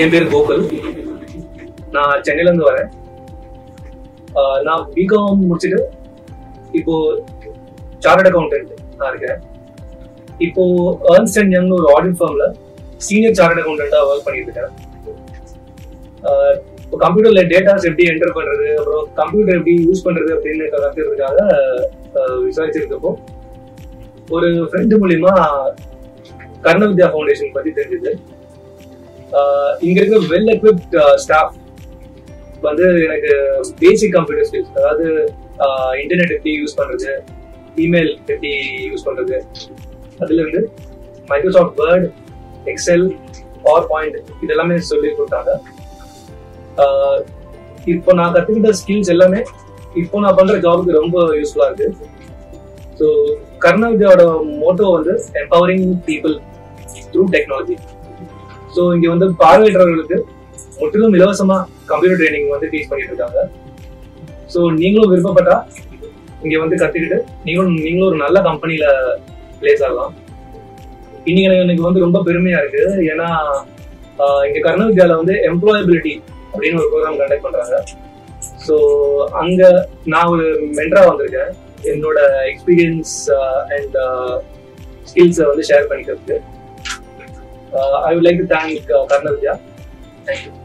என் பேர் கோகுல். நான் சென்னையிலேருந்து வரேன். நான் பிகாம் முடிச்சுட்டு இப்போ சார்ட் அக்கௌண்டன்ட் நான் இருக்கிறேன் இப்போ ஏர்ன்ஸ் அண்ட் யங் ஒரு ஆடிட் ஃபார்ம்ல சீனியர் சார்ட் அக்கௌண்டண்டா ஒர்க் பண்ணிட்டு இருக்கேன். இப்போ கம்ப்யூட்டர்ல டேட்டாஸ் எப்படி என்டர் பண்றது அப்புறம் கம்ப்யூட்டர் எப்படி யூஸ் பண்றது அப்படின்னு கற்றுக்கிறதுக்காக விசாரிச்சிருக்கப்போ ஒரு ஃப்ரெண்டு மூலியமா கர்ண வித்யா ஃபவுண்டேஷன் பத்தி தெரிஞ்சது. இங்க இருக்க வெல் எக்விப்ட் ஸ்டாஃப் வந்து எனக்கு பேசிக் கம்ப்யூட்டர் ஸ்கில்ஸ் அதாவது இன்டர்நெட் எப்படி யூஸ் பண்றது இமெயில் எப்படி யூஸ் பண்றது. அதுல இருந்து Microsoft Word Excel PowerPoint இதெல்லாமே சொல்லி கொடுத்தாங்க. ஆஹ் இப்போ நான் கத்துக்கிட்ட ஸ்கில்ஸ் எல்லாமே இப்போ நான் பண்ற ஜாபுக்கு ரொம்ப யூஸ்ஃபுல்லா இருக்கு. ஸோ கர்ண வித்யாவோட மோட்டோ வந்து empowering people through technology so இங்க வந்து பார்வையிடுறவர்களுக்கு முற்றிலும் இலவசமா கம்ப்யூட்டர் ட்ரைனிங் வந்து டீச் பண்ணிட்டு இருக்காங்க ஸோ நீங்களும் விருப்பப்பட்டா இங்க வந்து கத்துக்கிட்டு நீங்களும் நீங்களும் ஒரு நல்ல கம்பெனில பிளேஸ் ஆகலாம். இன்னைக்கு எனக்கு வந்து ரொம்ப பெருமையா இருக்கு. ஏன்னா இங்க கர்ண வித்யால வந்து எம்ப்ளாயபிலிட்டி அப்படின்னு ஒரு ப்ரோக்ராம் கண்டக்ட் பண்றாங்க. ஸோ அங்க நான் ஒரு மென்டரா வந்திருக்கேன். என்னோட எக்ஸ்பீரியன்ஸ் அண்ட் ஸ்கில்ஸை வந்து ஷேர் பண்ணிக்கிறதுக்கு. ஐ would like to thank uh, Karna Vidya. Thank you.